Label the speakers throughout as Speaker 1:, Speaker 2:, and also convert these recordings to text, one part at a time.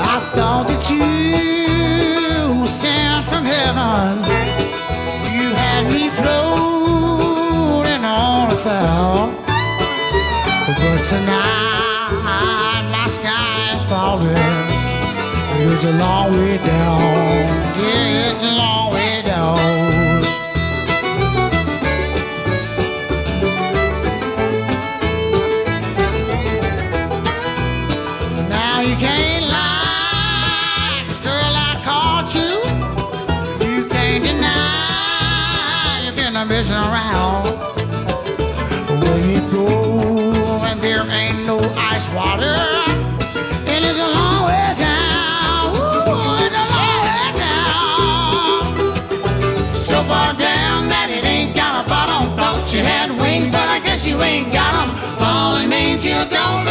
Speaker 1: Attendais-tu Tonight my sky is falling. It's a long way down. Yeah, it's a long way down. You So far down that it ain't got a bottom. Thought you had wings, but I guess you ain't got 'em. Falling means you don't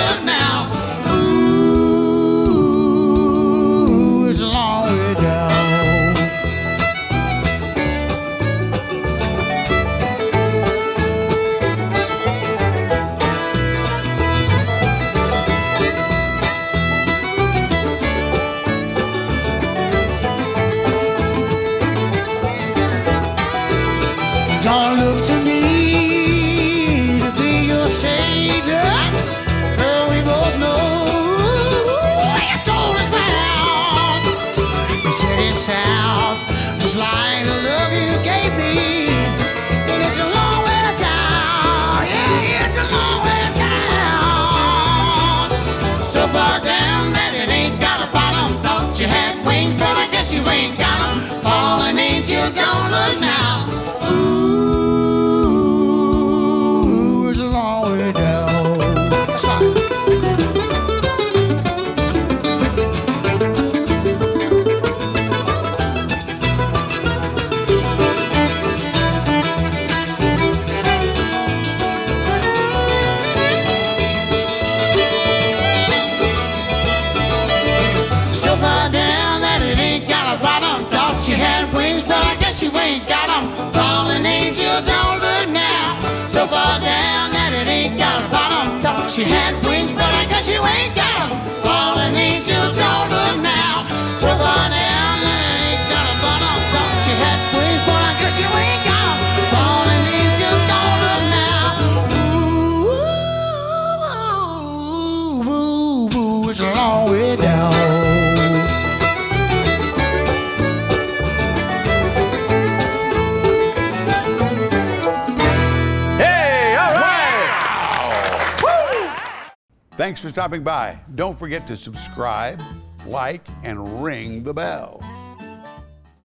Speaker 1: It south, just like the love you gave me. And it's a long way down. Yeah, it's a long way down. So far down that it ain't got a bottom. Thought you had wings, but I guess you ain't got ain't got 'em. Falling angel, don't look now. So far down that it ain't got a bottom. You had wings, but I guess you ain't got 'em. Falling angel, don't look now. So far down that it ain't got a bottom. You had wings, but I guess ain't. Falling angel, don't look now. Ooh, ooh, ooh, ooh, it's a long way down.
Speaker 2: Thanks for stopping by. Don't forget to subscribe, like, and ring the bell.